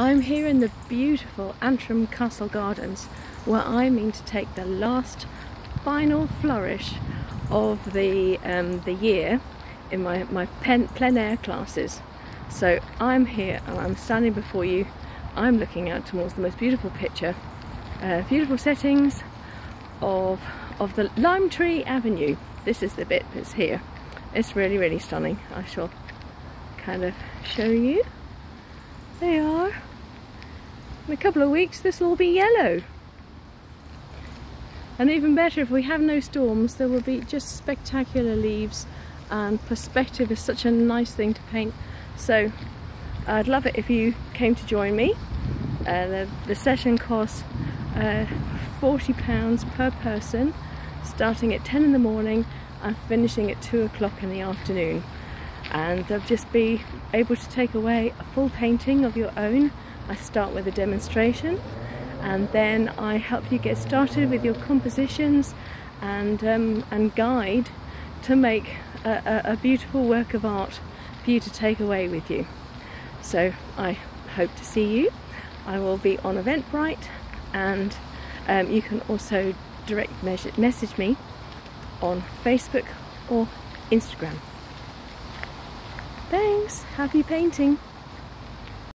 I'm here in the beautiful Antrim Castle Gardens where I mean to take the last final flourish of the um, the year in my, my pen, plein air classes. So I'm here and I'm standing before you. I'm looking out towards the most beautiful picture, uh, beautiful settings of, of the Lime Tree Avenue. This is the bit that's here. It's really, really stunning. I shall kind of show you. There they are. In a couple of weeks this will all be yellow. And even better, if we have no storms, there will be just spectacular leaves and perspective is such a nice thing to paint. So I'd love it if you came to join me. Uh, the, the, session costs uh, £40 per person, starting at 10 in the morning and finishing at 2 o'clock in the afternoon. And they'll just be able to take away a full painting of your own I start with a demonstration and then I help you get started with your compositions and, um, and guide to make a, a, a, beautiful work of art for you to take away with you. So I hope to see you. I will be on Eventbrite and um, you can also direct message me on Facebook or Instagram. Thanks, happy painting!